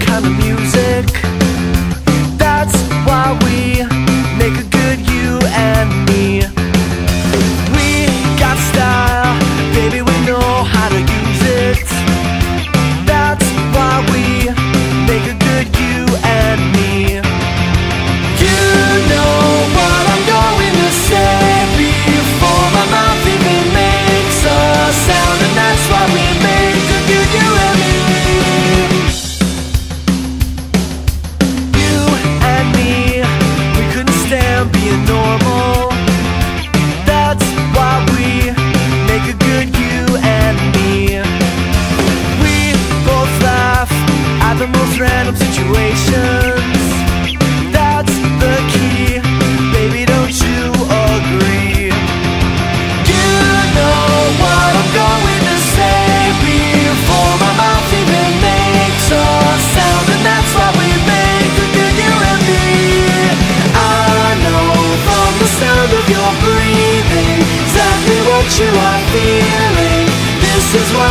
kind of music. That's why we being normal what you are feeling This is what